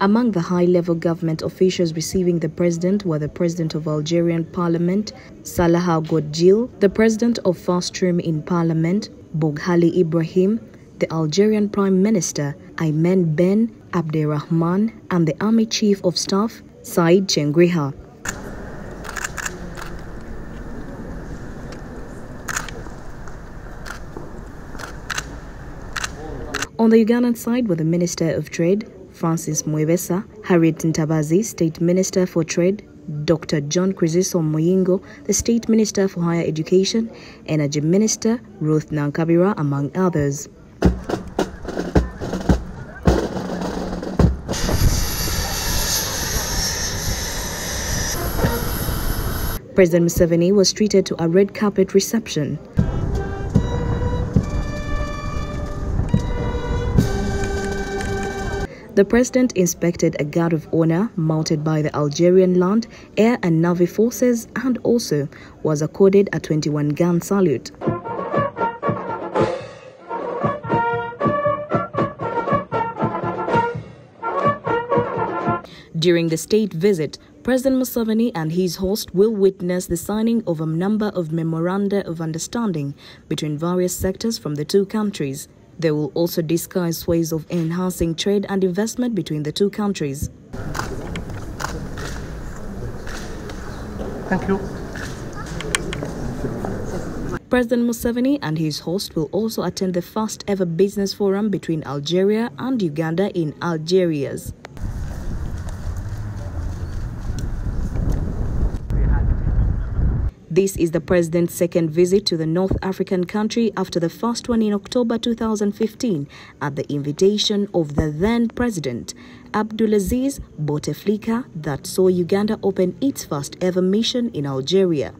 Among the high-level government officials receiving the president were the president of Algerian parliament, Salah Goudjil, the president of First Stream in parliament, Boughali Ibrahim, the Algerian prime minister, Aymen Ben Abderrahman, and the army chief of staff, Said Chanegriha. On the Ugandan side were the Minister of Trade, Francis Mwebesa, Harriet Ntabazi, State Minister for Trade, Dr. John Chrysostom Muyingo, the State Minister for Higher Education, Energy Minister Ruth Nankabirwa, among others. President Museveni was treated to a red carpet reception. The president inspected a guard of honor mounted by the Algerian land, air and navy forces and also was accorded a 21 gun salute. During the state visit, President Museveni and his host will witness the signing of a number of memoranda of understanding between various sectors from the two countries. They will also discuss ways of enhancing trade and investment between the two countries. Thank you. President Museveni and his host will also attend the first ever business forum between Algeria and Uganda in Algiers. This is the president's second visit to the North African country after the first one in October 2015 at the invitation of the then president, Abdulaziz Bouteflika, that saw Uganda open its first ever mission in Algeria.